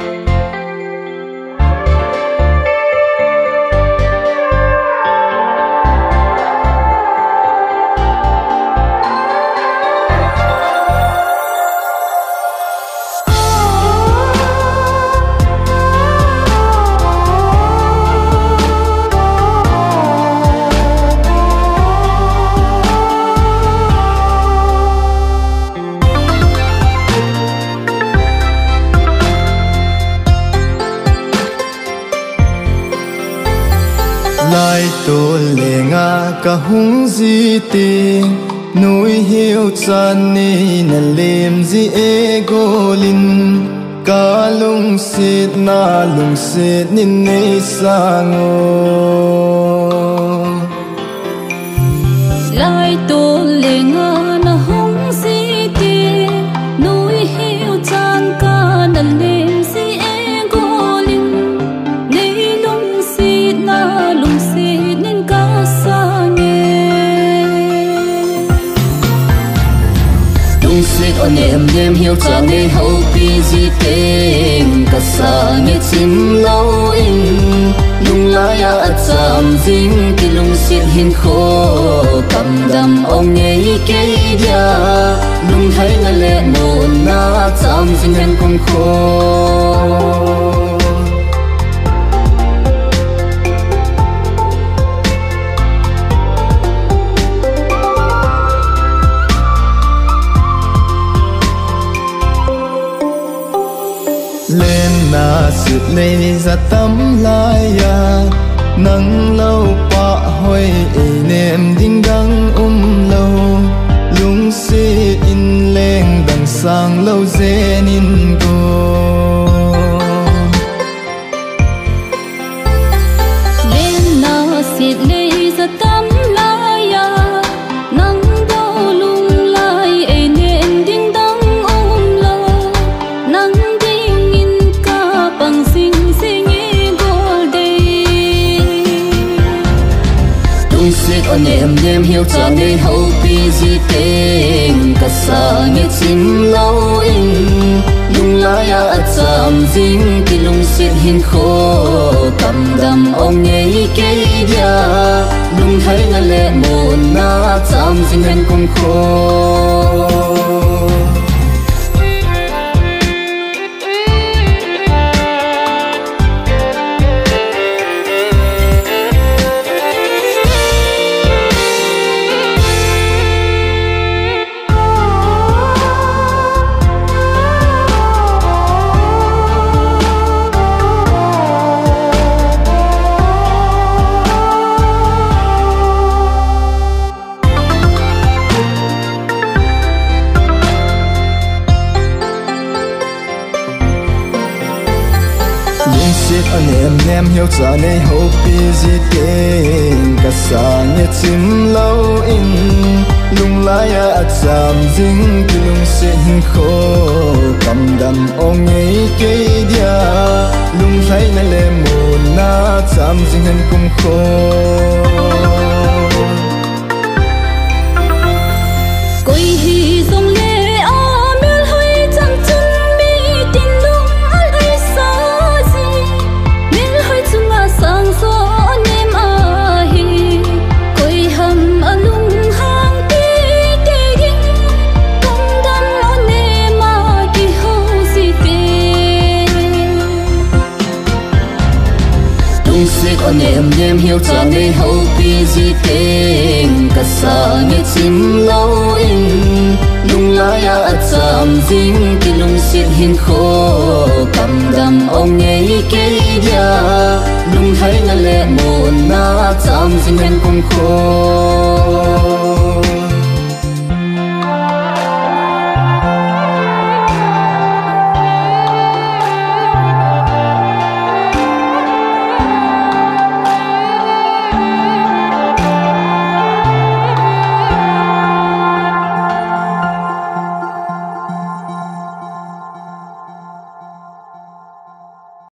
lai tu lê nga ca hung di ti núi hiu chan ni na lem di e golin ka lung sit na lung sit nin nei sango lai tu on em em hiểu cha nghe hậu pi gì tên cả sa nghe chim lâu in, lung la ya cham ding ki lung sit hin kho kam dam ông nghe ke dia lung hai na le mo na cham ding hen kum kho na lê ra tấm lai ya nắng lâu pa hoi e nem ding dang um lâu. Lung si in leng dang sang lâu zen in go niệm đêm hiểu cho đi hậu bi di tình. Cả sợ như chim lâu in đúng lá ya ắt chạm dính. Thì lung xiết hin khô, cầm đầm ông nhảy cây dia đúng thấy ngân lệ buồn na chạm dính hen cùng khô. Sit anh em nem hiểu cha nay hậu pi gì tên cả sa nhớ chim lâu in, lung lai à chạm dính kí lung xin khô. Cầm đầm ông ấy cây đia lung thấy nay lem mù na chạm dính anh cũng khô. Hen kum em em hiểu cha nghe hậu pi gì tình. Cả sa nghe chim lâu in, lung la ya à, cham ding ki lung xin hin kho kam đầm ông nghe ke dia lung hai na le mo na cham ding hen kum